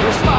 There's